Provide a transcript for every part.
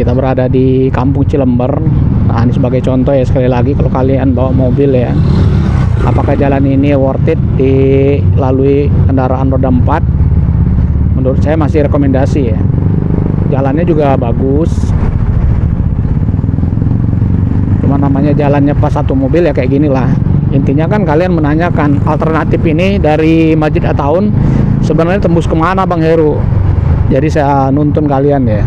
kita berada di Kampung Cilember. Nah, ini sebagai contoh ya sekali lagi kalau kalian bawa mobil ya. Apakah jalan ini worth it dilalui kendaraan roda 4? Menurut saya masih rekomendasi ya. Jalannya juga bagus. Cuma namanya jalannya pas satu mobil ya kayak gini lah. Intinya kan kalian menanyakan alternatif ini dari Masjid Ataun sebenarnya tembus ke mana Bang Heru? Jadi saya nuntun kalian ya.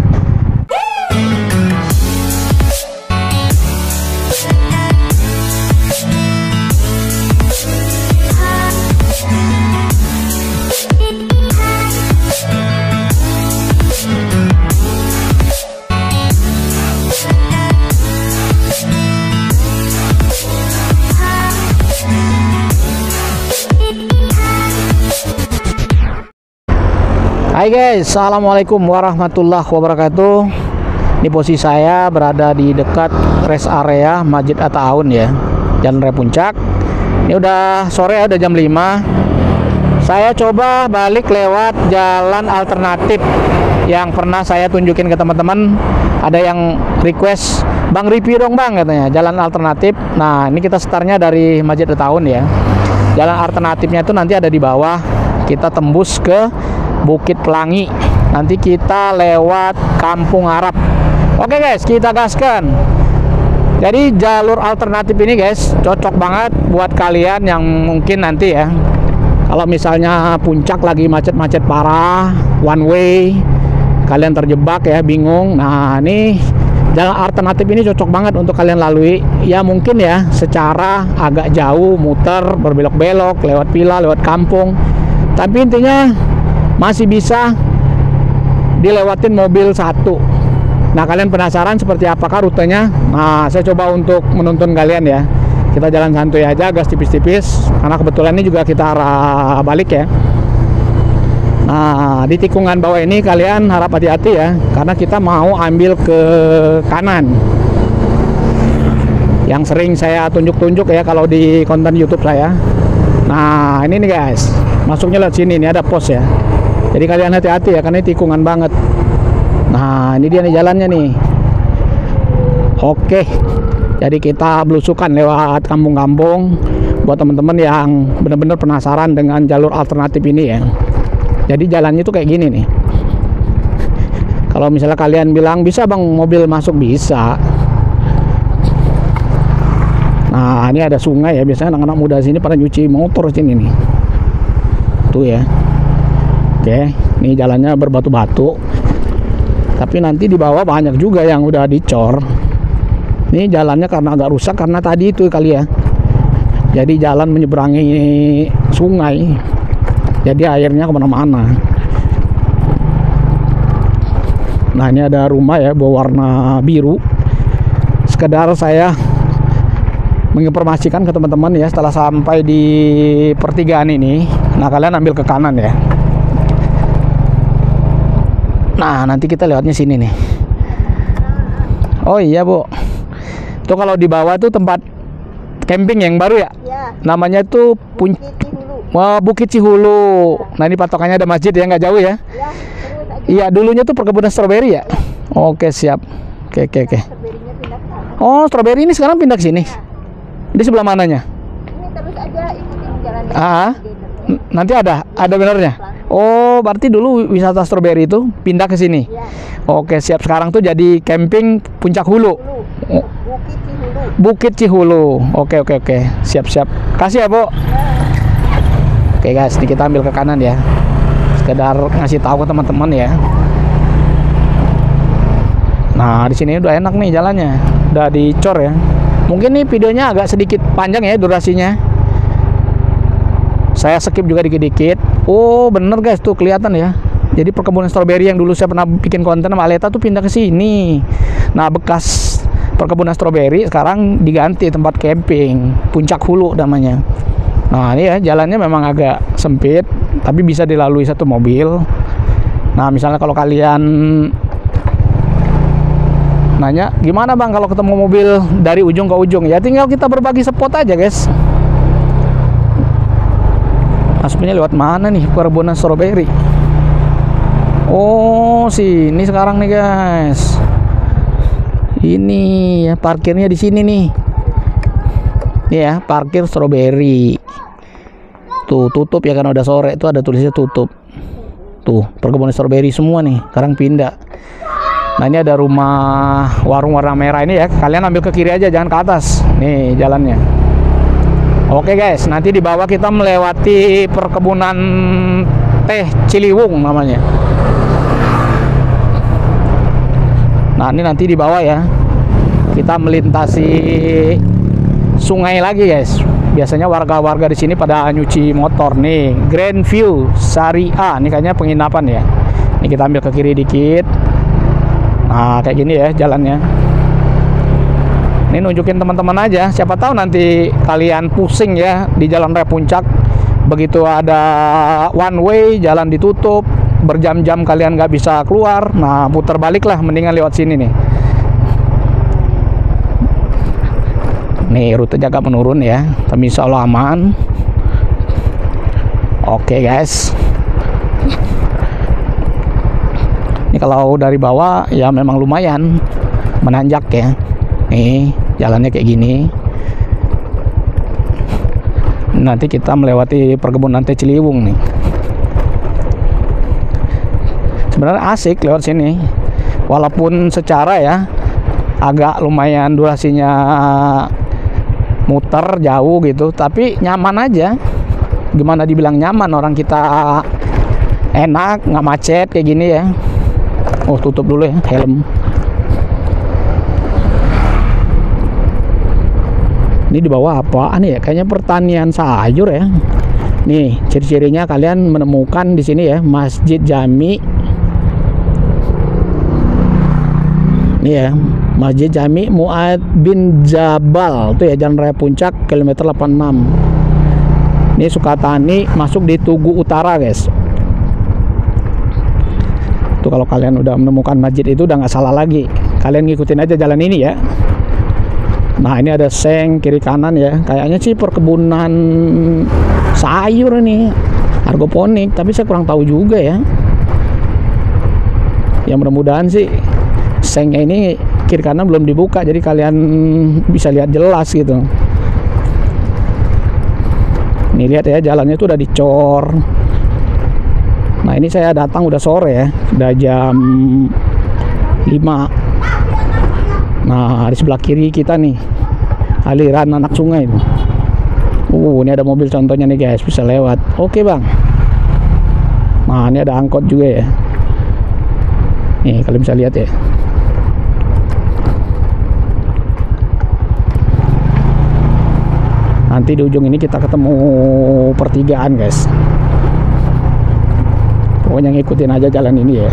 Hai guys, assalamualaikum warahmatullahi wabarakatuh. Ini posisi saya berada di dekat rest area Masjid Ataun ya, Jalan Raya Puncak. Ini udah sore ya, udah jam 5. Saya coba balik lewat jalan alternatif yang pernah saya tunjukin ke teman-teman. Ada yang request, Bang review dong Bang katanya, jalan alternatif. Nah, ini kita startnya dari Masjid Ataun ya. Jalan alternatifnya itu nanti ada di bawah. Kita tembus ke Bukit Pelangi. Nanti kita lewat Kampung Arab. Oke guys, kita gaskan. Jadi jalur alternatif ini guys cocok banget buat kalian yang mungkin nanti ya. Kalau misalnya puncak lagi macet-macet parah, one way, kalian terjebak ya, bingung. Nah, ini jalan alternatif ini cocok banget untuk kalian lalui. Ya mungkin ya secara agak jauh, muter, berbelok-belok, lewat villa, lewat kampung. Tapi intinya masih bisa dilewatin mobil satu. Nah, kalian penasaran seperti apakah rutenya? Nah, saya coba untuk menuntun kalian ya. Kita jalan santuy aja, gas tipis-tipis. Karena kebetulan ini juga kita arah balik ya. Nah, di tikungan bawah ini kalian harap hati-hati ya, karena kita mau ambil ke kanan. Yang sering saya tunjuk-tunjuk ya kalau di konten YouTube saya. Nah, ini nih guys, masuknya lewat sini nih ada pos ya. Jadi kalian hati-hati ya karena ini tikungan banget. Nah, ini dia nih jalannya nih. Oke. Jadi kita belusukan lewat kampung-kampung buat teman-teman yang benar-benar penasaran dengan jalur alternatif ini ya. Jadi jalannya tuh kayak gini nih. Kalau misalnya kalian bilang bisa bang mobil masuk bisa. Nah ini ada sungai ya biasanya anak-anak muda sini pada nyuci motor sini nih. Tuh ya. Oke, ini jalannya berbatu-batu. Tapi nanti di bawah banyak juga yang udah dicor. Ini jalannya karena agak rusak karena tadi itu kali ya. Jadi jalan menyeberangi sungai. Jadi airnya ke mana-mana. Nah ini ada rumah ya berwarna biru. Sekedar saya menginformasikan ke teman-teman ya setelah sampai di pertigaan ini. Nah kalian ambil ke kanan ya. Nah, nanti kita lewatnya sini nih. Oh iya, Bu. Itu kalau di bawah tuh tempat camping yang baru ya? Ya, Namanya tuh Pun Titi Hulu. Wah, Bukit Cihulu. Nah, ini patokannya ada masjid ya, nggak jauh ya? Ya, Iya, dulunya tuh perkebunan stroberi ya? Oke, siap. Oke, oke, oke. Oh, stroberi ini sekarang pindah ke sini. Di sebelah mananya? Ini terus aja ikutin jalan Ah. N- Nanti ada, ada benernya. Oh, berarti dulu wisata stroberi itu pindah ke sini. Ya, Oke, siap. Sekarang tuh jadi camping Puncak Hulu. Hulu. Bukit Cihulu. Bukit Cihulu. Oke oke oke. Siap siap. Kasih ya, Bu. Oke guys, ini kita ambil ke kanan ya. Sekedar ngasih tahu ke teman-teman ya. Nah, di sini udah enak nih jalannya. Udah dicor ya. Mungkin nih videonya agak sedikit panjang ya durasinya. Saya skip juga dikit-dikit. Oh, bener guys tuh kelihatan ya. Jadi perkebunan stroberi yang dulu saya pernah bikin konten sama Aleta tuh pindah ke sini. Nah, bekas perkebunan stroberi sekarang diganti tempat camping, Puncak Hulu namanya. Nah, ini ya jalannya memang agak sempit, tapi bisa dilalui satu mobil. Nah, misalnya kalau kalian nanya, gimana Bang kalau ketemu mobil dari ujung ke ujung? Ya tinggal kita berbagi spot aja, guys. Masuknya lewat mana nih? Perkebunan stroberi? Oh, sini sekarang nih guys. sini ya parkirnya di sini nih. Ini ya parkir strawberry tuh tutup ya kan udah sore. Itu ada tulisnya tutup. Tuh perkebunan strawberry semua nih. Sekarang pindah. Nah ini ada rumah warung warna merah ini ya. Kalian ambil ke kiri aja jangan ke atas. Nih jalannya oke guys. Nanti di bawah kita melewati perkebunan teh Ciliwung namanya. Nah ini nanti di bawah ya. Kita melintasi sungai lagi guys. Biasanya warga-warga di sini pada nyuci motor nih. Grand View Syariah ini kayaknya penginapan ya. Ini kita ambil ke kiri dikit. Nah kayak gini ya jalannya ini nunjukin teman-teman aja siapa tahu nanti kalian pusing ya di jalan raya puncak. Begitu ada one way jalan ditutup berjam-jam kalian nggak bisa keluar. Nah putar balik lah mendingan lewat sini nih. Nih rute jaga menurun ya. Tapi insya Allah aman. Oke guys. Ini kalau dari bawah ya memang lumayan menanjak ya. Nih jalannya kayak gini. Nanti kita melewati perkebunan teh Ciliwung nih. Sebenarnya asik lewat sini. Walaupun secara ya agak lumayan durasinya muter jauh gitu tapi nyaman aja. Gimana dibilang nyaman orang kita enak nggak macet kayak gini ya. Oh tutup dulu ya helm ini di bawah apaan ya kayaknya pertanian sayur ya nih ciri-cirinya kalian menemukan di sini ya Masjid Jami Ini ya, Masjid Jami Muad bin Jabal itu ya Jalan Raya Puncak kilometer 86. Ini Sukatani masuk di Tugu Utara, guys. Tuh kalau kalian udah menemukan masjid itu udah nggak salah lagi. Kalian ngikutin aja jalan ini ya. Nah, ini ada seng kiri kanan ya. Kayaknya sih perkebunan sayur ini, argoponik, tapi saya kurang tahu juga ya. Yang mudah-mudahan sih sengnya ini kiri kanan belum dibuka jadi kalian bisa lihat jelas gitu nih lihat ya jalannya itu udah dicor nah ini saya datang udah sore ya udah jam 5 nah di sebelah kiri kita nih aliran anak sungai uh ini ada mobil contohnya nih guys bisa lewat. Oke bang. Nah ini ada angkot juga ya. Nih kalian bisa lihat ya. Nanti di ujung ini kita ketemu pertigaan guys. Pokoknya ngikutin aja jalan ini ya.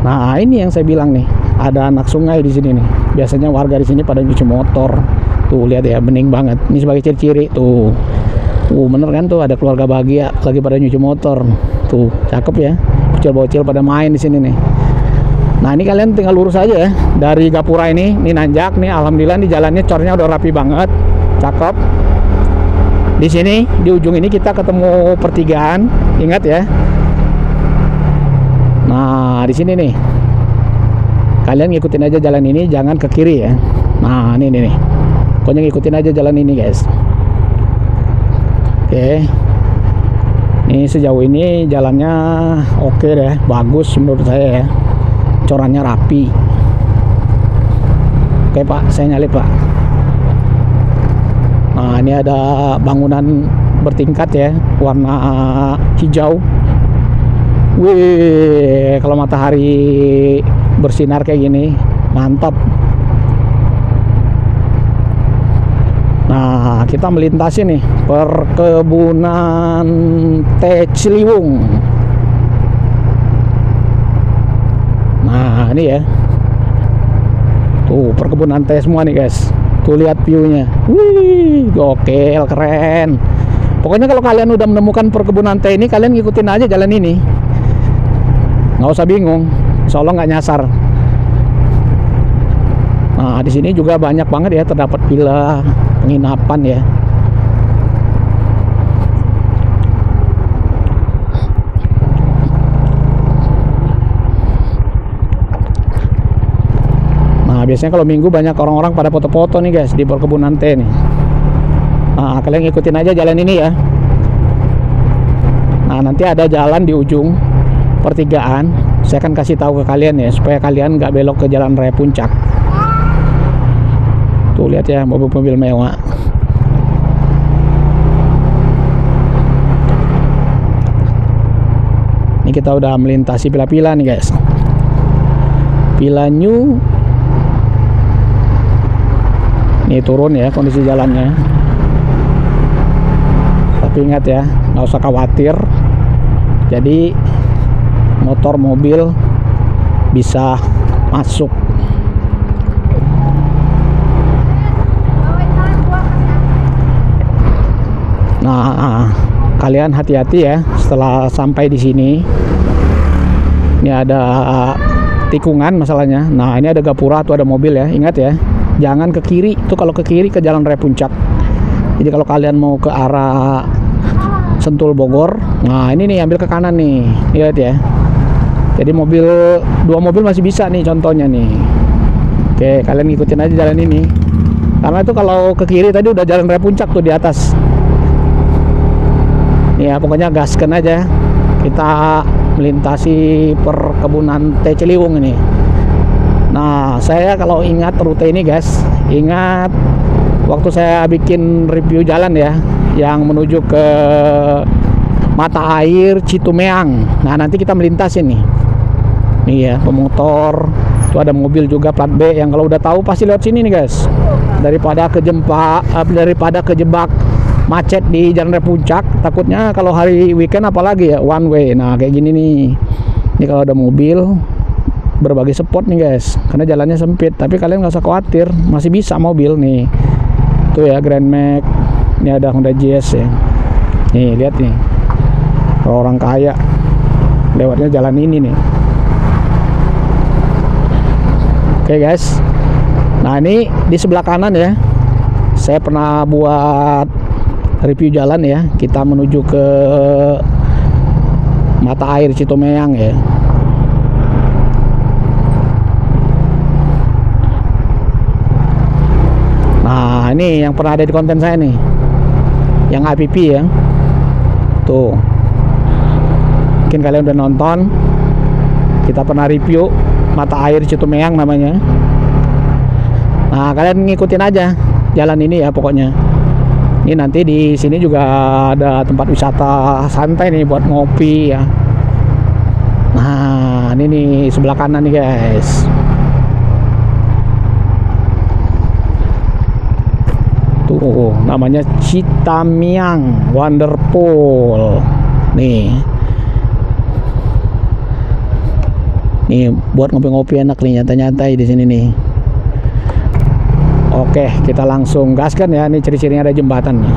Nah ini yang saya bilang nih ada anak sungai di sini nih. Biasanya warga di sini pada nyuci motor. Tuh lihat ya bening banget. Ini sebagai ciri-ciri tuh. Uh bener kan tuh ada keluarga bahagia lagi pada nyuci motor. Tuh cakep ya. Bocil-bocil pada main di sini nih. Nah ini kalian tinggal lurus aja ya. Dari Gapura ini, ini nanjak nih. Alhamdulillah nih jalannya cornya udah rapi banget. Cakep. Di sini di ujung ini kita ketemu pertigaan. Ingat ya. Nah di sini nih kalian ngikutin aja jalan ini jangan ke kiri ya. Nah ini nih, nih. pokoknya ngikutin aja jalan ini guys. Oke. Ini sejauh ini jalannya oke deh bagus menurut saya ya. Corannya rapi. Oke pak. Saya nyalip pak. Nah, ini ada bangunan bertingkat ya, warna hijau. Wih, kalau matahari bersinar kayak gini, mantap. Nah, kita melintasi nih perkebunan teh Ciliwung. Nah, ini ya. Tuh, perkebunan teh semua nih, guys. Tuh lihat view-nya. Wih, gokil, keren. Pokoknya kalau kalian udah menemukan perkebunan teh ini, kalian ngikutin aja jalan ini. Nggak usah bingung. Insya Allah nggak nyasar. Nah, di sini juga banyak banget ya terdapat villa penginapan ya. Nah, biasanya kalau minggu banyak orang-orang pada foto-foto nih guys di perkebunan teh nih. Nah, kalian ikutin aja jalan ini ya. Nah, nanti ada jalan di ujung pertigaan. Saya akan kasih tahu ke kalian ya supaya kalian nggak belok ke jalan raya puncak. Tuh lihat ya mobil-mobil mewah. Ini kita udah melintasi pila-pila nih guys. Pila new. Ini turun ya kondisi jalannya. Tapi ingat ya, nggak usah khawatir. Jadi motor mobil bisa masuk. Nah, kalian hati-hati ya setelah sampai di sini. Ini ada tikungan masalahnya. Nah, ini ada gapura tuh ada mobil ya. Ingat ya, jangan ke kiri. Itu kalau ke kiri ke jalan raya puncak. Jadi kalau kalian mau ke arah Sentul Bogor, nah ini nih ambil ke kanan nih. Lihat ya. Jadi mobil dua mobil masih bisa nih contohnya nih. Oke, kalian ngikutin aja jalan ini. Karena itu kalau ke kiri tadi udah jalan raya puncak tuh di atas. Ya pokoknya gaskan aja. Kita melintasi perkebunan teh Ciliwung ini. Nah, saya kalau ingat rute ini guys, ingat waktu saya bikin review jalan ya, yang menuju ke mata air Citumeang. Nah, nanti kita melintas ini. Nih ya, pemotor. Itu ada mobil juga plat B yang kalau udah tahu pasti lewat sini nih guys. Daripada kejempa eh, daripada kejebak macet di jalan raya puncak takutnya kalau hari weekend apalagi ya one way. Nah kayak gini nih. Ini kalau ada mobil berbagai spot nih guys. Karena jalannya sempit tapi kalian nggak usah khawatir. Masih bisa mobil nih. Tuh ya Grand Max. Ini ada Honda Jazz ya. Nih lihat nih. Kalau orang kaya lewatnya jalan ini nih oke guys. Nah ini di sebelah kanan ya. Saya pernah buat review jalan ya. Kita menuju ke mata air Citomeang ya. Nah ini yang pernah ada di konten saya nih. Yang APP ya. Tuh. Mungkin kalian udah nonton. Kita pernah review mata air Citomeang namanya. Nah kalian ngikutin aja jalan ini ya pokoknya. Ini nanti di sini juga ada tempat wisata santai nih buat ngopi ya. Nah ini nih sebelah kanan nih guys. Tuh namanya Citamiang Wonderpool. Nih nih buat ngopi-ngopi enak nih nyantai-nyantai di sini nih Oke, kita langsung gaskan ya. Ini ciri-cirinya ada jembatan nih.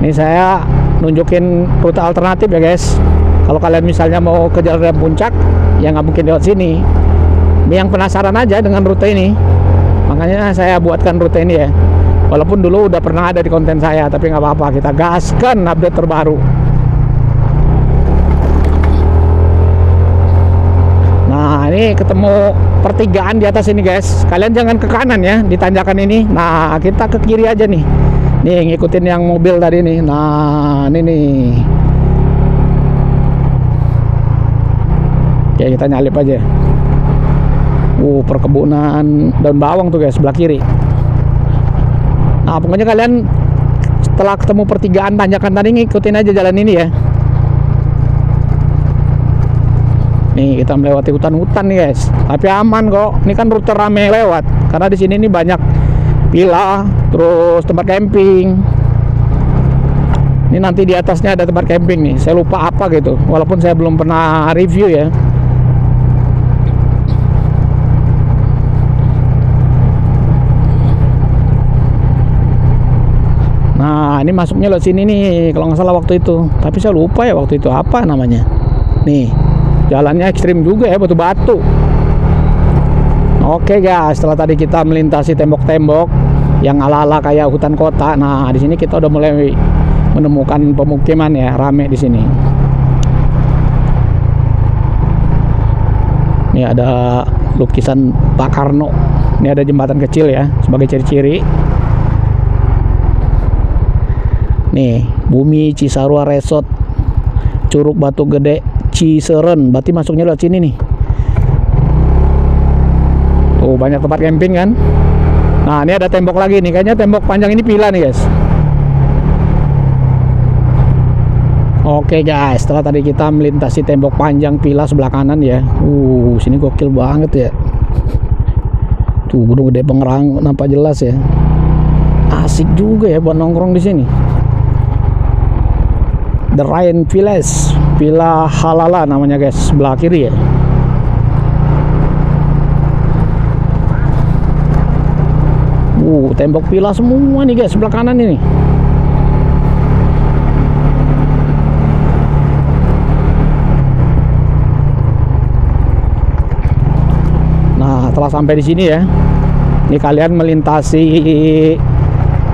Ini saya nunjukin rute alternatif ya guys. Kalau kalian misalnya mau ke jalan puncak, ya nggak mungkin lewat sini. Ini yang penasaran aja dengan rute ini, makanya saya buatkan rute ini ya. Walaupun dulu udah pernah ada di konten saya, tapi nggak apa-apa. Kita gaskan update terbaru. Ini ketemu pertigaan di atas ini guys. Kalian jangan ke kanan ya di tanjakan ini. Nah kita ke kiri aja nih. Nih ngikutin yang mobil tadi nih. Nah ini nih. Ya kita nyalip aja. Uh perkebunan daun bawang tuh guys sebelah kiri. Nah pokoknya kalian setelah ketemu pertigaan tanjakan tadi ngikutin aja jalan ini ya Nih kita melewati hutan-hutan nih guys. Tapi aman kok. Ini kan rute rame lewat. Karena di sini nih banyak villa, terus tempat camping. Ini nanti di atasnya ada tempat camping nih. Saya lupa apa gitu. Walaupun saya belum pernah review ya. Nah, ini masuknya lewat sini nih kalau nggak salah waktu itu. Tapi saya lupa ya waktu itu apa namanya. Nih, jalannya ekstrim juga ya batu-batu. Oke guys, setelah tadi kita melintasi tembok-tembok yang ala-ala kayak hutan kota. Nah, di sini kita udah mulai menemukan pemukiman ya, rame di sini. Ini ada lukisan Pak Karno. Ini ada jembatan kecil ya sebagai ciri-ciri. Nih, Bumi Cisarua Resort. Curug Batu Gede Ciseren. Berarti masuknya lewat sini nih. Tuh, banyak tempat camping kan? Nah, ini ada tembok lagi nih. Kayaknya tembok panjang ini pila nih, guys. Oke guys, setelah tadi kita melintasi tembok panjang pila sebelah kanan ya. Uh, sini gokil banget ya. Tuh gunung gede pengerang nampak jelas ya. Asik juga ya buat nongkrong di sini. The Ryan Village, Villa Halala namanya guys, sebelah kiri ya. Uh, tembok villa semua nih guys, sebelah kanan ini. Nah, setelah sampai di sini ya, ini kalian melintasi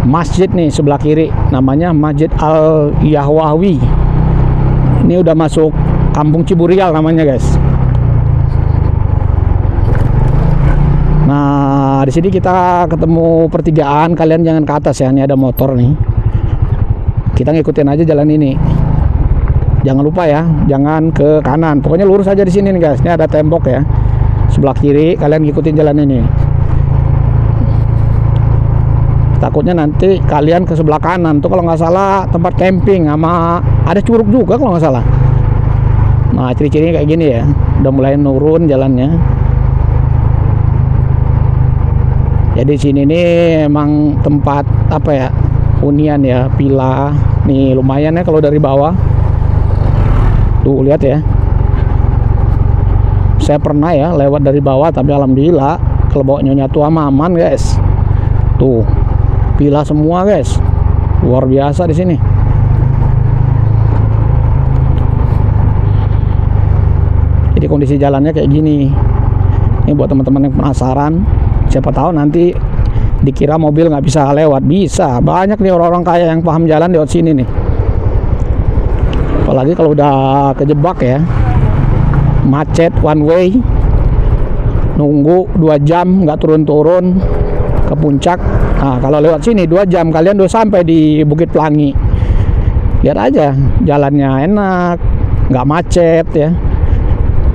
masjid nih sebelah kiri, namanya Masjid Al Yahwawi. Ini udah masuk Kampung Ciburial namanya guys. Nah, di sini kita ketemu pertigaan, kalian jangan ke atas ya, ini ada motor nih. Kita ngikutin aja jalan ini. Jangan lupa ya, jangan ke kanan. Pokoknya lurus aja di sini nih guys. Ini ada tembok ya sebelah kiri kalian ngikutin jalan ini takutnya nanti kalian ke sebelah kanan tuh kalau nggak salah tempat camping sama ada curug juga kalau nggak salah. Nah ciri-cirinya kayak gini ya. Udah mulai nurun jalannya. Jadi sini nih emang tempat apa ya hunian ya villa. Nih lumayan ya kalau dari bawah. Tuh lihat ya. Saya pernah ya lewat dari bawah tapi alhamdulillah kalau bawa nyonya tua aman guys. Tuh pila semua guys. Luar biasa di sini. Jadi kondisi jalannya kayak gini. Ini buat teman-teman yang penasaran siapa tahu nanti dikira mobil nggak bisa lewat. Bisa. Banyak nih orang-orang kaya yang paham jalan lewat sini nih. Apalagi kalau udah kejebak ya. Macet one way. Nunggu dua jam nggak turun-turun ke puncak nah kalau lewat sini dua jam kalian udah sampai di Bukit Pelangi. Lihat aja jalannya enak nggak macet ya.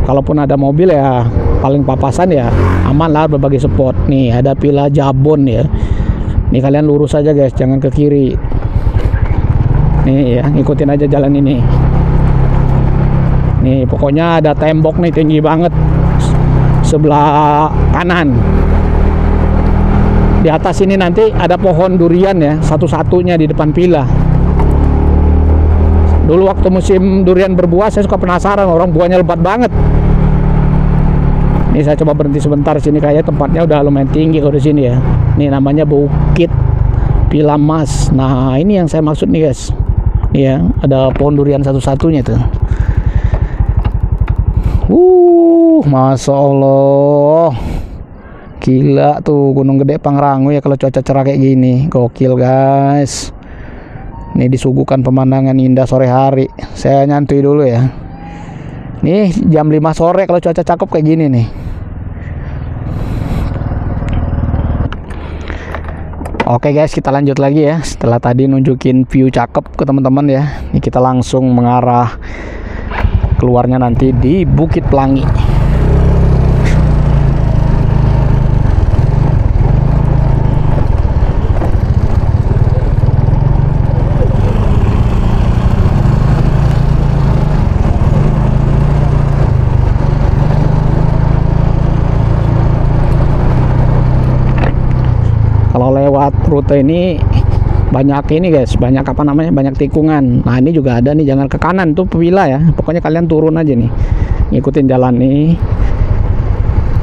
Kalaupun ada mobil ya paling papasan ya aman lah berbagai spot. Nih ada pila Jabon ya. Nih kalian lurus aja guys jangan ke kiri. Nih ya ngikutin aja jalan ini. Nih pokoknya ada tembok nih tinggi banget. Sebelah kanan di atas ini nanti ada pohon durian ya satu-satunya di depan pila dulu waktu musim durian berbuah saya suka penasaran orang buahnya lebat banget. Ini saya coba berhenti sebentar sini kayak tempatnya udah lumayan tinggi kalau di sini ya. Ini namanya Bukit Pila Mas. Nah ini yang saya maksud nih guys. Ya ada pohon durian satu-satunya tuh. Uh, masya Allah, gila tuh Gunung Gede Pangrango ya kalau cuaca cerah kayak gini, gokil guys. Ini disuguhkan pemandangan indah sore hari. Saya nyantui dulu ya. Nih jam 5 sore kalau cuaca cakep kayak gini nih. Oke guys, kita lanjut lagi ya. Setelah tadi nunjukin view cakep ke teman-teman ya. Ini kita langsung mengarah keluarnya nanti di Bukit Pelangi. Kalau lewat rute ini banyak ini guys. Banyak apa namanya? Banyak tikungan. Nah ini juga ada nih. Jangan ke kanan. Tuh pila ya. Pokoknya kalian turun aja nih. Ngikutin jalan nih.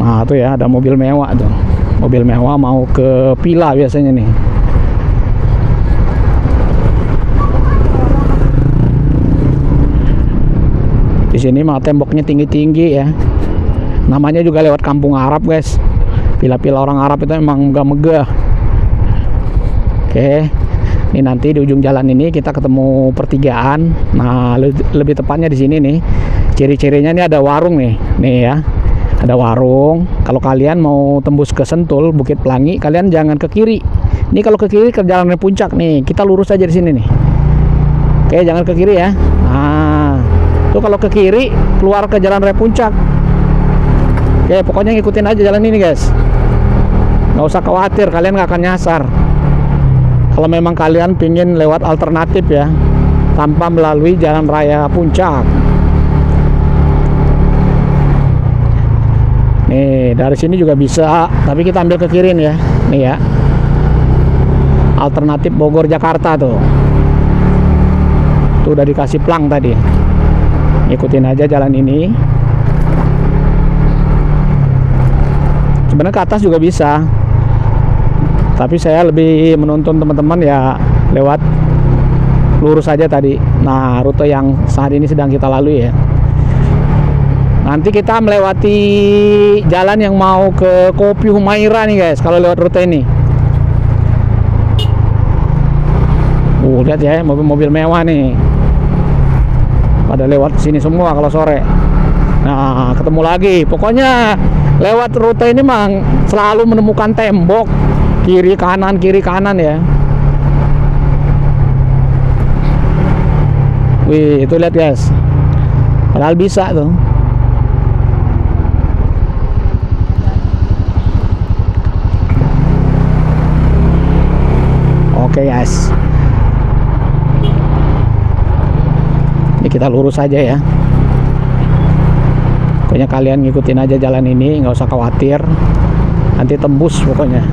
Nah tuh ya. Ada mobil mewah tuh. Mobil mewah mau ke pila biasanya nih. Di sini mah temboknya tinggi-tinggi ya. Namanya juga lewat kampung Arab guys. Pila-pila orang Arab itu emang megah-megah oke ini nanti di ujung jalan ini kita ketemu pertigaan. Nah le- lebih tepatnya di sini nih ciri-cirinya ini ada warung nih nih ya. Ada warung. Kalau kalian mau tembus ke Sentul Bukit Pelangi kalian jangan ke kiri. Ini kalau ke kiri ke jalan puncak nih. Kita lurus aja di sini nih. Oke jangan ke kiri ya. Nah tuh kalau ke kiri keluar ke jalan puncak. Oke pokoknya ngikutin aja jalan ini guys. Nggak usah khawatir kalian nggak akan nyasar kalau memang kalian pingin lewat alternatif ya tanpa melalui jalan raya puncak. Nih dari sini juga bisa tapi kita ambil ke kiri nih ya. Nih ya. Alternatif Bogor Jakarta tuh. Tuh udah dikasih plang tadi. Ikutin aja jalan ini. Sebenarnya ke atas juga bisa tapi saya lebih menuntun teman-teman ya lewat lurus saja tadi. Nah rute yang saat ini sedang kita lalui ya. Nanti kita melewati jalan yang mau ke Kopi Humaira nih guys kalau lewat rute ini. Uh lihat ya mobil-mobil mewah nih. Pada lewat sini semua kalau sore. Nah ketemu lagi. Pokoknya lewat rute ini mang selalu menemukan tembok kiri kanan kiri kanan ya. Wih itu lihat guys. Padahal bisa tuh. Oke guys. Ini kita lurus aja ya. Pokoknya kalian ngikutin aja jalan ini nggak usah khawatir. Nanti tembus pokoknya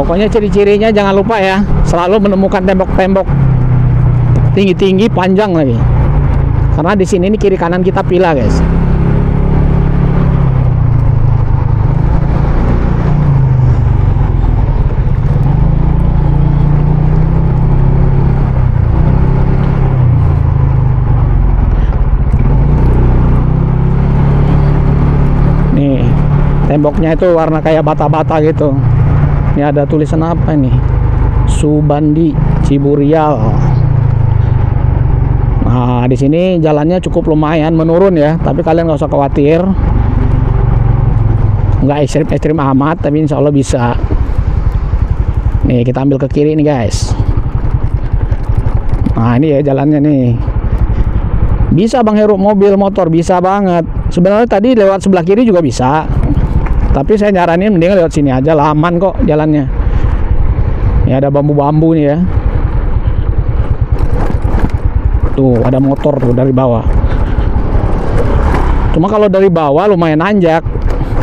Pokoknya ciri-cirinya jangan lupa ya, selalu menemukan tembok-tembok tinggi-tinggi panjang lagi. Karena di sini ini kiri kanan kita pila, guys. Nih, temboknya itu warna kayak bata-bata gitu. Ini ada tulisan apa ini? Subandi Ciburial. Nah, di sini jalannya cukup lumayan menurun ya, tapi kalian nggak usah khawatir. Nggak ekstrim-ekstrim amat, tapi insya Allah bisa. Nih, kita ambil ke kiri nih guys. Nah, ini ya jalannya nih. Bisa Bang Heru mobil motor bisa banget. Sebenarnya tadi lewat sebelah kiri juga bisa tapi saya nyaranin mending lewat sini aja lah aman kok jalannya. Ini ada bambu-bambu nih ya. Tuh ada motor tuh dari bawah. Cuma kalau dari bawah lumayan nanjak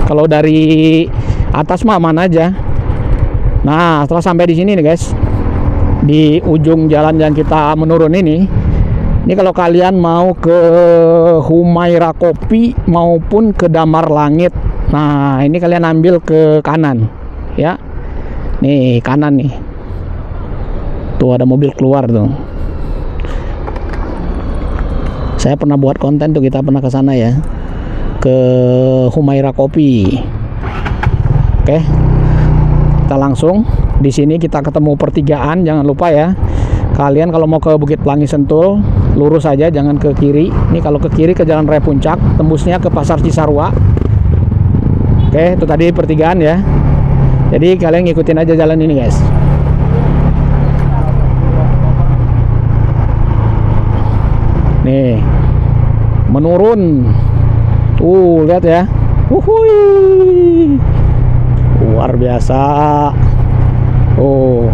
kalau dari atas mah aman aja. Nah setelah sampai di sini nih guys. Di ujung jalan yang kita menurun ini. Ini kalau kalian mau ke Humaira Kopi maupun ke Damar Langit Nah, ini kalian ambil ke kanan, ya. Nih, kanan nih. Tuh ada mobil keluar tuh. Saya pernah buat konten tuh kita pernah ke sana ya. Ke Humaira Kopi. Oke. Kita langsung di sini kita ketemu pertigaan, jangan lupa ya. Kalian kalau mau ke Bukit Pelangi Sentul, lurus aja jangan ke kiri. Ini kalau ke kiri ke Jalan Raya Puncak, tembusnya ke Pasar Cisarua Oke, itu tadi pertigaan ya. Jadi kalian ngikutin aja jalan ini, guys. Nih. Menurun. Tuh, lihat ya. Wuhui. Luar biasa. Oh.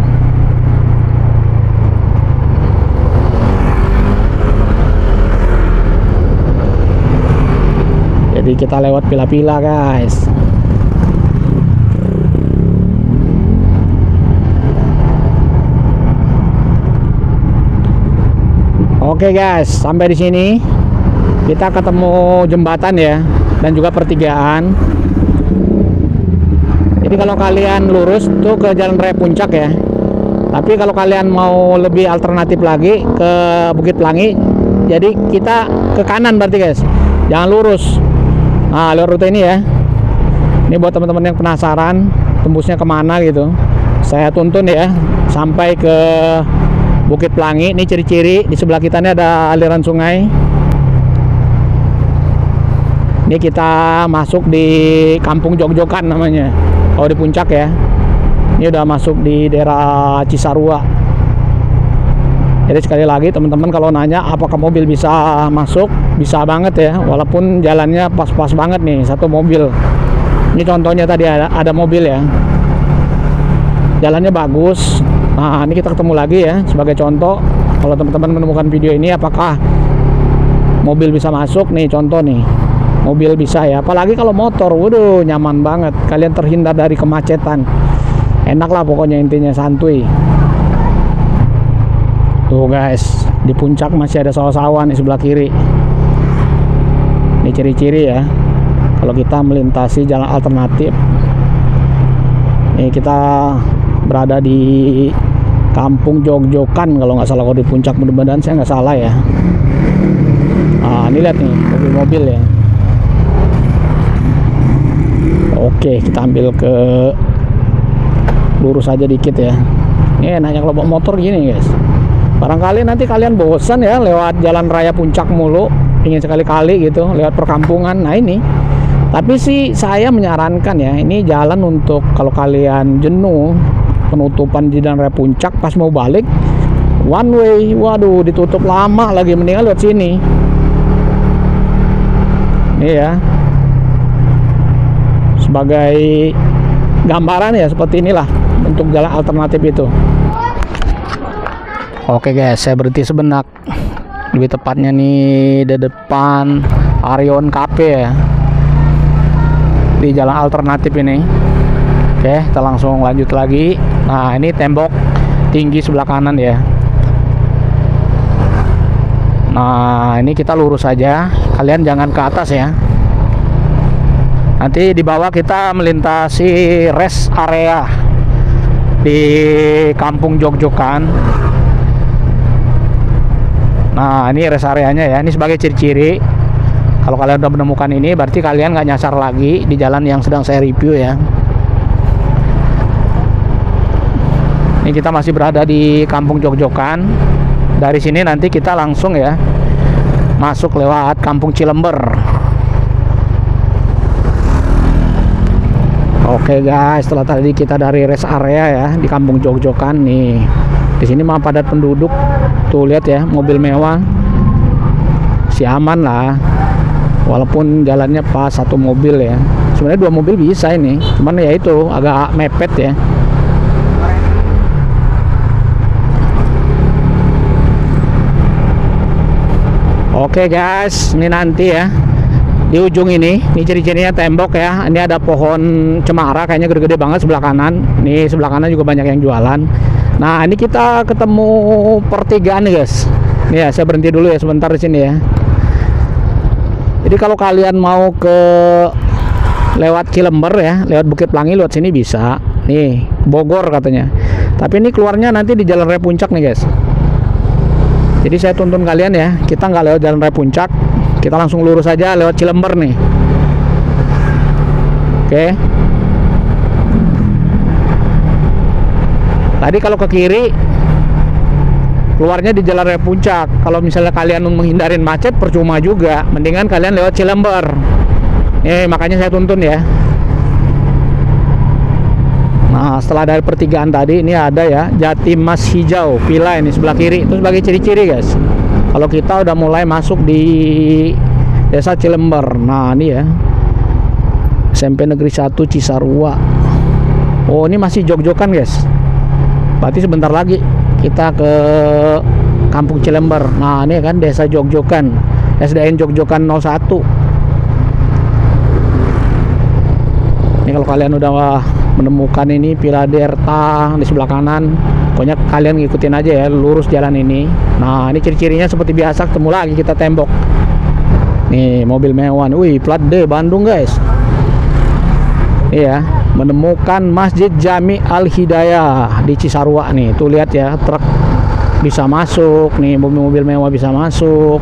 Jadi kita lewat pila-pila, guys. Oke guys, sampai di sini kita ketemu jembatan ya dan juga pertigaan. Jadi kalau kalian lurus tuh ke Jalan Raya Puncak ya. Tapi kalau kalian mau lebih alternatif lagi ke Bukit Pelangi, jadi kita ke kanan berarti guys. Jangan lurus. Nah, lewat rute ini ya. Ini buat teman-teman yang penasaran tembusnya ke mana gitu. Saya tuntun ya sampai ke Bukit Pelangi. Ini ciri-ciri di sebelah kita ini ada aliran sungai. Ini kita masuk di Kampung Jogjokan namanya. Kalau di puncak ya. Ini udah masuk di daerah Cisarua. Jadi sekali lagi teman-teman kalau nanya apakah mobil bisa masuk, bisa banget ya. Walaupun jalannya pas-pas banget nih satu mobil. Ini contohnya tadi ada, ada mobil ya. Jalannya bagus. Nah ini kita ketemu lagi ya sebagai contoh. Kalau teman-teman menemukan video ini apakah mobil bisa masuk? Nih contoh nih. Mobil bisa ya apalagi kalau motor. Waduh nyaman banget. Kalian terhindar dari kemacetan. Enak lah pokoknya intinya santuy. Tuh guys di puncak masih ada sawah-sawah nih sebelah kiri. Ini ciri-ciri ya kalau kita melintasi jalan alternatif. Ini kita berada di kampung Jogjokan kalau nggak salah kalau di puncak mudah-mudahan saya nggak salah ya nah ini lihat nih mobil-mobil ya Oke, kita ambil ke lurus aja dikit ya. Ini enaknya kalau motor gini, guys. Barangkali nanti kalian bosan ya lewat jalan raya puncak mulu, ingin sekali-kali gitu lewat perkampungan. Nah, ini. Tapi sih saya menyarankan ya, ini jalan untuk kalau kalian jenuh penutupan di raya puncak pas mau balik one way. Waduh, ditutup lama lagi mendingan lewat sini. Ini ya, sebagai gambaran ya seperti inilah bentuk jalan alternatif itu. Oke guys saya berhenti sebentar. Lebih tepatnya nih di depan Arion Cafe ya. Di jalan alternatif ini oke kita langsung lanjut lagi. Nah ini tembok tinggi sebelah kanan ya. Nah ini kita lurus saja kalian jangan ke atas ya. Nanti di bawah kita melintasi rest area di kampung Jogjokan. Nah ini rest areanya ya. Ini sebagai ciri-ciri. Kalau kalian udah menemukan ini berarti kalian nggak nyasar lagi di jalan yang sedang saya review ya ini kita masih berada di kampung Jogjokan dari sini nanti kita langsung ya masuk lewat kampung Cilember Oke guys, setelah tadi kita dari rest area ya di Kampung Jogjokan nih. Di sini mah padat penduduk. Tuh lihat ya, mobil mewah. Si aman lah. Walaupun jalannya pas satu mobil ya. Sebenarnya dua mobil bisa ini, cuman ya itu agak mepet ya. Oke guys, ini nanti ya. Di ujung ini ini ciri-cirinya tembok ya. Ini ada pohon cemara kayaknya gede-gede banget sebelah kanan. Ini sebelah kanan juga banyak yang jualan. Nah ini kita ketemu pertigaan nih guys. Ini ya saya berhenti dulu ya sebentar di sini ya. Jadi kalau kalian mau ke lewat Cilember ya lewat Bukit Pelangi lewat sini bisa. Nih Bogor katanya. Tapi ini keluarnya nanti di Jalan Raya Puncak nih guys jadi saya tuntun kalian ya kita nggak lewat Jalan Raya Puncak kita langsung lurus aja lewat Cilember nih. Oke. Tadi kalau ke kiri keluarnya di jalan raya puncak. Kalau misalnya kalian menghindarin macet percuma juga. Mendingan kalian lewat Cilember. Nih makanya saya tuntun ya Nah, setelah dari pertigaan tadi ini ada ya Jatimas Hijau, Villa ini sebelah kiri. Itu sebagai ciri-ciri, guys. Kalau kita udah mulai masuk di desa Cilember. Nah ini ya. SMP Negeri 1 Cisarua. Oh ini masih jog-jogan guys. Berarti sebentar lagi kita ke kampung Cilember. Nah ini kan desa jog-jogan. SDN jog-jogan 01 ini kalau kalian udah menemukan ini Piladerta di sebelah kanan pokoknya kalian ngikutin aja ya lurus jalan ini nah ini ciri-cirinya seperti biasa ketemu lagi kita tembok nih mobil mewah wih plat D Bandung guys Iya, menemukan Masjid Jami Al Hidayah di Cisarua nih. Tuh lihat ya, truk bisa masuk nih, mobil-mobil mewah bisa masuk.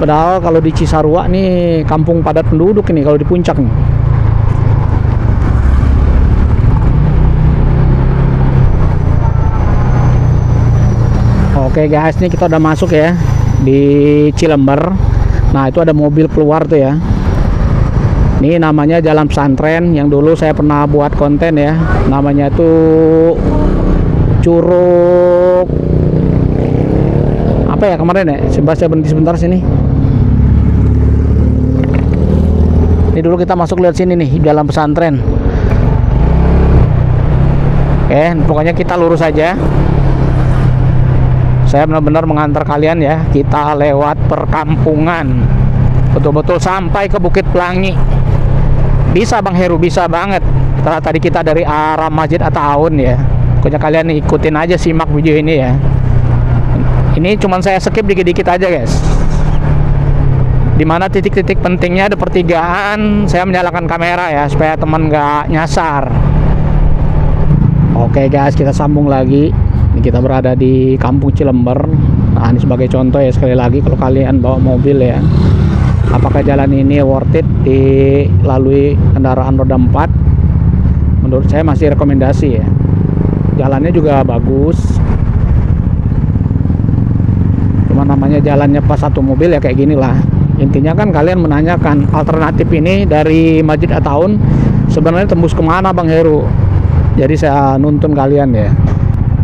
Padahal kalau di Cisarua nih kampung padat penduduk ini kalau di puncak nih. Oke guys, ini kita udah masuk ya di Cilember. Nah, itu ada mobil keluar tuh ya. Ini namanya Jalan Pesantren yang dulu saya pernah buat konten ya. Namanya itu Curug apa ya kemarin ya? Coba saya berhenti sebentar sini. Ini dulu kita masuk lihat sini nih Jalan Pesantren. Oke, pokoknya kita lurus aja saya benar-benar mengantar kalian ya kita lewat perkampungan. Betul-betul sampai ke Bukit Pelangi. Bisa Bang Heru bisa banget. Setelah tadi kita dari arah Masjid Ataun ya pokoknya kalian ikutin aja simak video ini ya. Ini cuman saya skip dikit-dikit aja guys. Di mana titik-titik pentingnya ada pertigaan. Saya menyalakan kamera ya supaya teman nggak nyasar. Oke guys kita sambung lagi kita berada di Kampung Cilember. Nah, ini sebagai contoh ya sekali lagi kalau kalian bawa mobil ya. Apakah jalan ini worth it dilalui kendaraan roda 4? Menurut saya masih rekomendasi ya. Jalannya juga bagus. Cuma namanya jalannya pas satu mobil ya kayak gini lah. Intinya kan kalian menanyakan alternatif ini dari Masjid Ataun sebenarnya tembus ke mana Bang Heru? Jadi saya nuntun kalian ya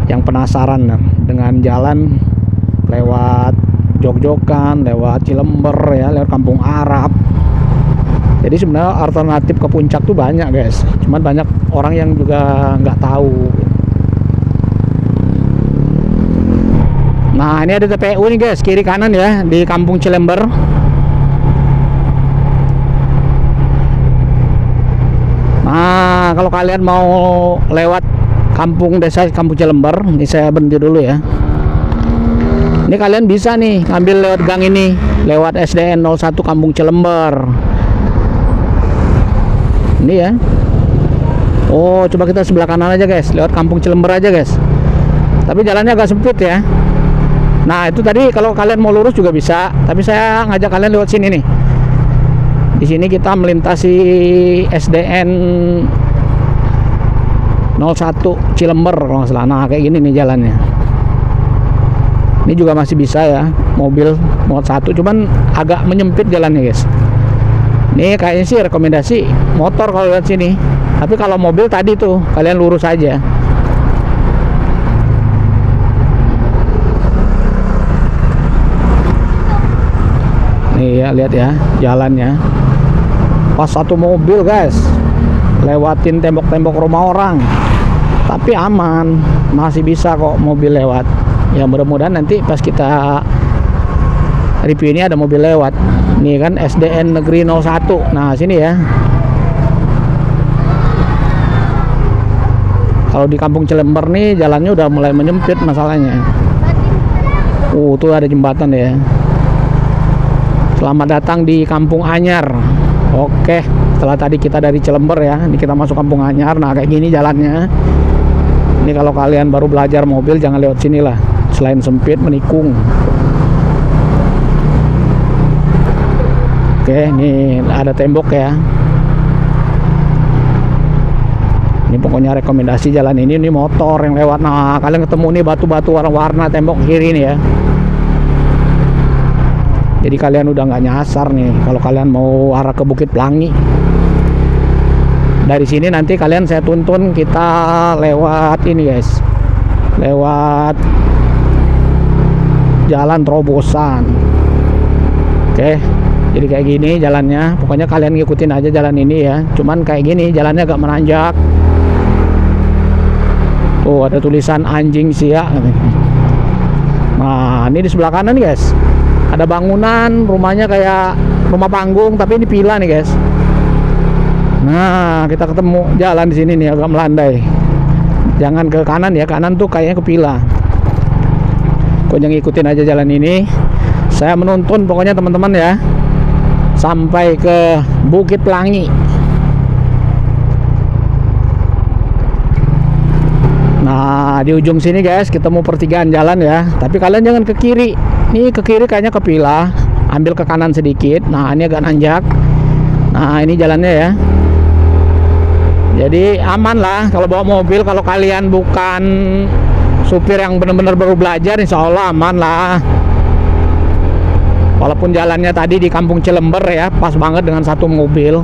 yang penasaran dengan jalan lewat Jogjokan, lewat Cilember ya, lewat Kampung Arab. Jadi sebenarnya alternatif ke puncak tuh banyak guys. Cuman banyak orang yang juga nggak tahu. Nah ini ada TPU nih guys, kiri kanan ya di Kampung Cilember. Nah kalau kalian mau lewat kampung desa kampung Cilember. Ini saya berhenti dulu ya. Ini kalian bisa nih ngambil lewat gang ini lewat SDN 01 kampung Cilember. Ini ya. Oh coba kita sebelah kanan aja guys. Lewat kampung Cilember aja guys. Tapi jalannya agak sempit ya. Nah itu tadi kalau kalian mau lurus juga bisa. Tapi saya ngajak kalian lewat sini nih. Di sini kita melintasi SDN 01 Cilember kalau nggak salah. Nah kayak gini nih jalannya. Ini juga masih bisa ya mobil mod 1 cuman agak menyempit jalannya guys. Ini kayaknya sih rekomendasi motor kalau lihat sini. Tapi kalau mobil tadi tuh kalian lurus aja. Nih ya lihat ya jalannya. Pas satu mobil guys. Lewatin tembok-tembok rumah orang tapi aman masih bisa kok mobil lewat. Ya mudah-mudahan nanti pas kita review ini ada mobil lewat. Nih kan SDN Negeri 01 nah sini ya. Kalau di kampung Cilember nih jalannya udah mulai menyempit masalahnya. Uh tuh ada jembatan ya. Selamat datang di kampung Anyar. Oke setelah tadi kita dari Cilember ya ini kita masuk kampung Anyar. Nah kayak gini jalannya ini kalau kalian baru belajar mobil jangan lewat sini lah. Selain sempit menikung. Oke ini ada tembok ya. Ini pokoknya rekomendasi jalan ini ini motor yang lewat. Nah kalian ketemu nih batu-batu warna-warna tembok kiri nih ya. Jadi kalian udah nggak nyasar nih. Kalau kalian mau arah ke Bukit Pelangi dari sini nanti kalian saya tuntun kita lewat ini guys. Lewat jalan terobosan. Oke jadi kayak gini jalannya. Pokoknya kalian ngikutin aja jalan ini ya. Cuman kayak gini jalannya agak menanjak. Tuh ada tulisan anjing sia. Nah ini di sebelah kanan guys. Ada bangunan rumahnya kayak rumah panggung tapi ini pila nih guys Nah, kita ketemu jalan di sini nih agak melandai. Jangan ke kanan ya, kanan tuh kayaknya ke pila. Konyang ikutin aja jalan ini. Saya menuntun pokoknya teman-teman ya. Sampai ke Bukit Langi. Nah, di ujung sini guys, kita mau pertigaan jalan ya. Tapi kalian jangan ke kiri. Nih ke kiri kayaknya ke pila. Ambil ke kanan sedikit. Nah, ini agak nanjak. Nah, ini jalannya ya. Jadi aman lah kalau bawa mobil. Kalau kalian bukan supir yang benar-benar baru belajar, insya Allah aman lah. Walaupun jalannya tadi di Kampung Cilember ya, pas banget dengan satu mobil.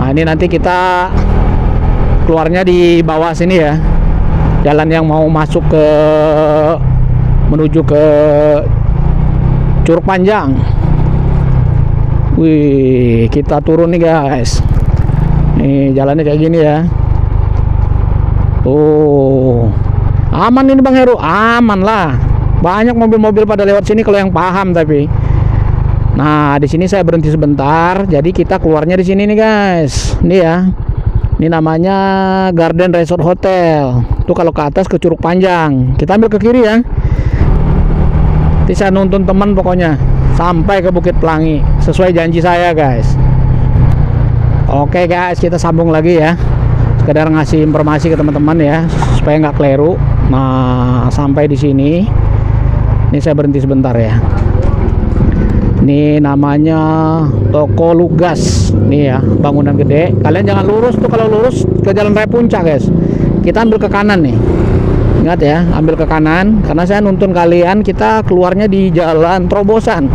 Nah, ini nanti kita keluarnya di bawah sini ya. Jalan yang mau masuk ke menuju ke Curug Panjang. Wih, kita turun nih guys. Nih jalannya kayak gini ya. Tuh. Aman ini Bang Heru, aman lah. Banyak mobil-mobil pada lewat sini kalau yang paham tapi. Nah, di sini saya berhenti sebentar. Jadi kita keluarnya di sini nih, guys. Ini ya. Ini namanya Garden Resort Hotel. Tuh kalau ke atas ke Curug Panjang. Kita ambil ke kiri ya. Nanti saya nuntun teman pokoknya sampai ke Bukit Pelangi sesuai janji saya, guys. Oke, guys, kita sambung lagi ya. Sekedar ngasih informasi ke teman-teman ya supaya nggak keliru. Nah, sampai di sini. Ini saya berhenti sebentar ya. Ini namanya Toko Lugas. Nih ya, bangunan gede. Kalian jangan lurus tuh kalau lurus ke Jalan Raya Puncak, guys. Kita ambil ke kanan nih. Ingat ya, ambil ke kanan karena saya nuntun kalian kita keluarnya di Jalan Terobosan.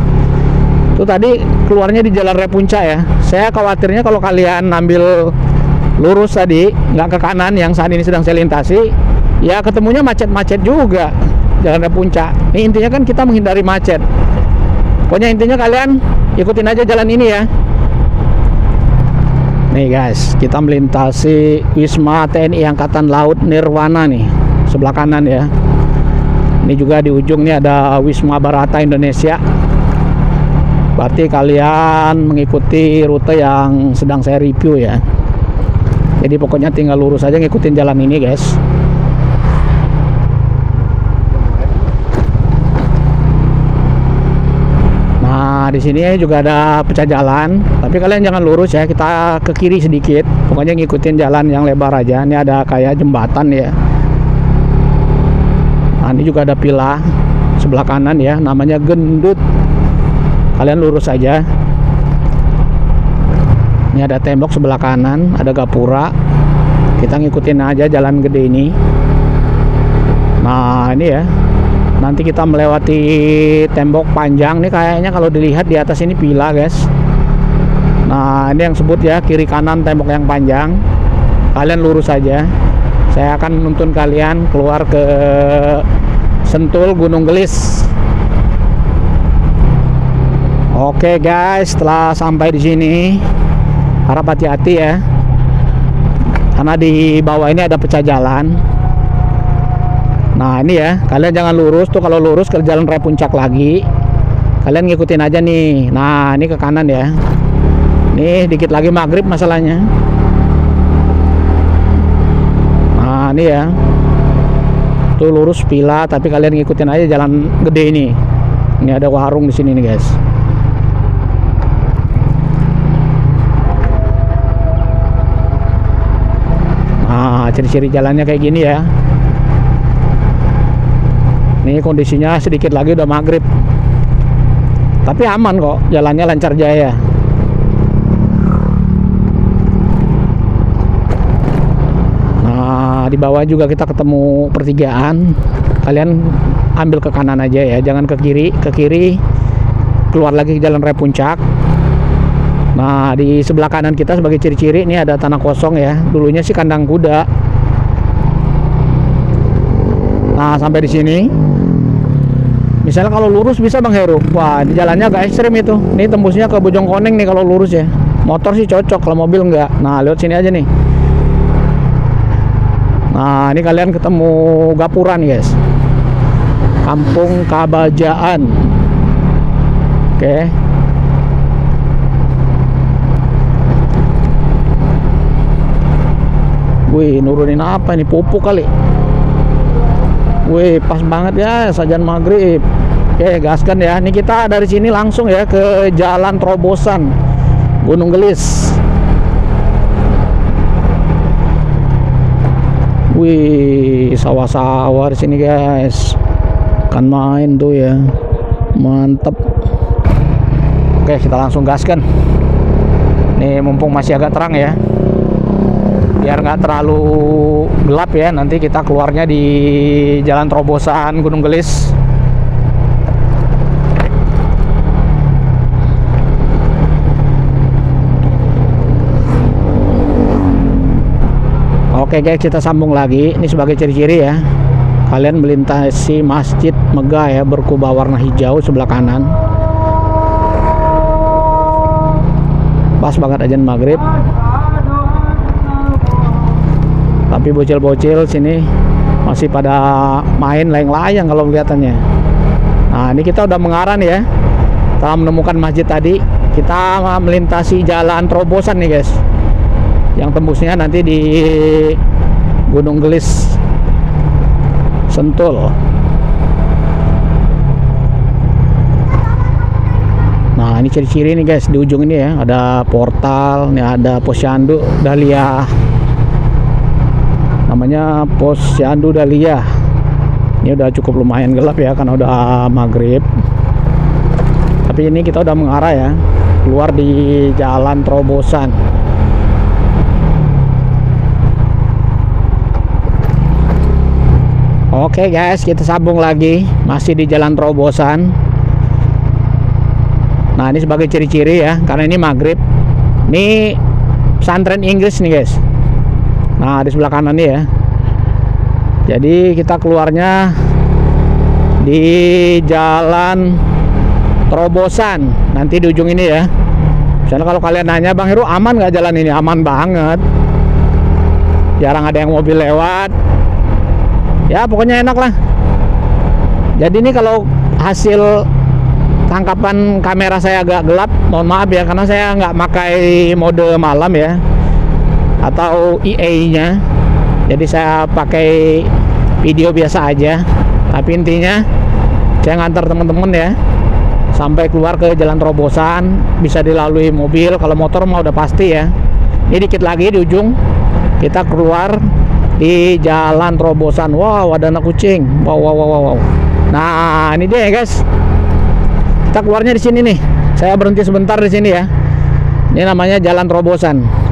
Tuh tadi keluarnya di Jalan Raya Puncak ya. Saya khawatirnya kalau kalian ambil lurus tadi, nggak ke kanan yang saat ini sedang saya lintasi, ya ketemunya macet-macet juga Jalan Raya Puncak. Ini intinya kan kita menghindari macet. Pokoknya intinya kalian ikutin aja jalan ini ya. Nih guys, kita melintasi Wisma TNI Angkatan Laut Nirwana nih, sebelah kanan ya. Ini juga di ujung nih ada Wisma Barata Indonesia. Berarti kalian mengikuti rute yang sedang saya review ya. Jadi pokoknya tinggal lurus aja ngikutin jalan ini guys. Nah, di sini juga ada pecah jalan, tapi kalian jangan lurus ya, kita ke kiri sedikit. Pokoknya ngikutin jalan yang lebar aja. Ini ada kayak jembatan ya. Nah, ini juga ada pilah sebelah kanan ya, namanya gendut. Kalian lurus aja. Ini ada tembok sebelah kanan, ada gapura. Kita ngikutin aja jalan gede ini. Nah, ini ya, nanti kita melewati tembok panjang nih kayaknya kalau dilihat di atas ini pila guys nah ini yang sebut ya kiri kanan tembok yang panjang kalian lurus saja saya akan menuntun kalian keluar ke Sentul Gunung Gelis oke guys setelah sampai di sini harap hati-hati ya karena di bawah ini ada pecah jalan Nah ini ya, kalian jangan lurus tuh kalau lurus ke jalan raya puncak lagi. Kalian ngikutin aja nih. Nah ini ke kanan ya. Nih dikit lagi maghrib masalahnya. Nah ini ya. Tuh lurus pila, tapi kalian ngikutin aja jalan gede ini. Ini ada warung di sini nih guys. Ciri-ciri jalannya kayak gini ya. Ini kondisinya sedikit lagi udah maghrib. Tapi aman kok, jalannya lancar jaya. Nah, di bawah juga kita ketemu pertigaan. Kalian ambil ke kanan aja ya, jangan ke kiri. Ke kiri keluar lagi ke jalan raya puncak. Nah, di sebelah kanan kita sebagai ciri-ciri ini ada tanah kosong ya. Dulunya sih kandang kuda. Nah, sampai di sini. Misalnya kalau lurus bisa Bang Heru. Wah di jalannya agak ekstrim itu. Ini tembusnya ke Bojong Koneng nih kalau lurus ya. Motor sih cocok kalau mobil enggak. Nah lewat sini aja nih. Nah ini kalian ketemu Gapura nih guys. Kampung Kabajaan. Oke. Wih, nurunin apa ini? Pupuk kali. Wih, pas banget ya sajan maghrib. Oke, gaskan ya. Ini kita dari sini langsung ya ke Jalan Terobosan Gunung Gelis. Wih, sawah-sawah di sini guys. Kan main tuh ya. Mantep. Oke, kita langsung gaskan. Nih mumpung masih agak terang ya. Biar nggak terlalu gelap ya. Nanti kita keluarnya di Jalan Terobosan Gunung Gelis. Oke guys, kita sambung lagi. Ini sebagai ciri-ciri ya. Kalian melintasi Masjid Megah ya, berkubah warna hijau sebelah kanan. Pas banget ajan maghrib. Tapi bocil-bocil sini masih pada main layang-layang kalau kelihatannya. Nah, ini kita udah mengarah nih ya. Setelah menemukan masjid tadi, kita melintasi jalan terobosan nih guys. Yang tembusnya nanti di Gunung Gelis Sentul. Nah ini ciri-ciri nih guys. Di ujung ini ya ada portal ini ada posyandu Dahlia namanya posyandu Dahlia ini udah cukup lumayan gelap ya karena udah maghrib tapi ini kita udah mengarah ya keluar di jalan terobosan Oke guys, kita sambung lagi masih di Jalan Terobosan. Nah, ini sebagai ciri-ciri ya, karena ini maghrib. Ini pesantren Inggris nih guys. Nah, di sebelah kanan nih ya. Jadi kita keluarnya di Jalan Terobosan. Nanti di ujung ini ya. Misalnya kalau kalian nanya, Bang Heru aman nggak jalan ini? Aman banget. Jarang ada yang mobil lewat ya pokoknya enak lah jadi ini kalau hasil tangkapan kamera saya agak gelap mohon maaf ya karena saya nggak pakai mode malam ya atau EA nya jadi saya pakai video biasa aja. Tapi intinya saya ngantar teman-teman ya. Sampai keluar ke jalan terobosan bisa dilalui mobil. Kalau motor mah udah pasti ya. Ini dikit lagi di ujung. Kita keluar di jalan terobosan. Wow ada anak kucing. Wow wow wow wow. Nah ini dia ya guys. Kita keluarnya di sini nih. Saya berhenti sebentar di sini ya. Ini namanya jalan terobosan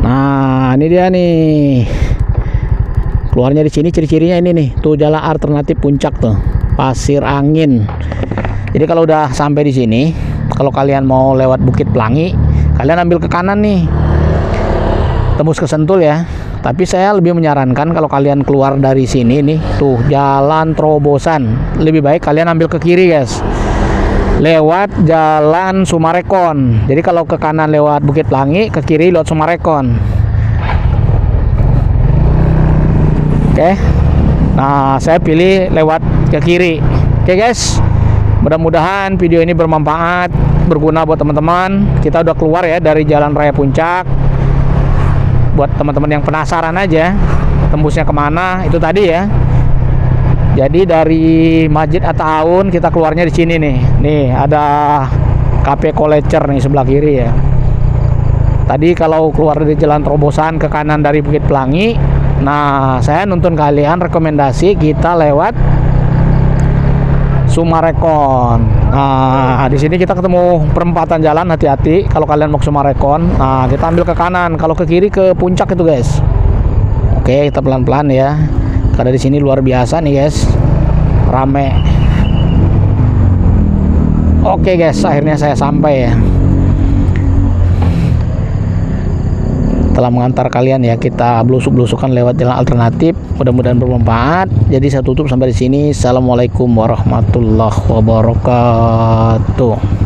nah ini dia nih. Keluarnya di sini ciri-cirinya ini nih. Tuh jalan alternatif puncak tuh. Pasir angin. Jadi kalau udah sampai di sini kalau kalian mau lewat Bukit Pelangi kalian ambil ke kanan nih. Tembus ke Sentul ya. Tapi saya lebih menyarankan kalau kalian keluar dari sini nih tuh jalan terobosan. Lebih baik kalian ambil ke kiri guys lewat jalan Sumarekon. Jadi kalau ke kanan lewat Bukit Pelangi ke kiri lewat Sumarekon. Oke. Nah saya pilih lewat ke kiri. Oke guys. Mudah-mudahan video ini bermanfaat berguna buat teman-teman. Kita udah keluar ya dari jalan raya puncak. Buat teman-teman yang penasaran aja tembusnya ke mana itu tadi ya jadi dari Masjid Ataun kita keluarnya di sini nih nih ada KP Kolecer nih sebelah kiri ya tadi kalau keluar dari jalan terobosan ke kanan dari Bukit Pelangi nah saya nuntun kalian rekomendasi kita lewat Sumarekon. Nah, di sini kita ketemu perempatan jalan hati-hati kalau kalian mau ke Sumarekon. Nah, kita ambil ke kanan, kalau ke kiri ke puncak itu, guys. Oke, kita pelan-pelan ya. Karena di sini luar biasa nih, guys. Rame. Oke, guys, akhirnya saya sampai ya. telah mengantar kalian ya kita belusuk-belusukan lewat jalan alternatif mudah-mudahan bermanfaat jadi saya tutup sampai di sini assalamualaikum warahmatullahi wabarakatuh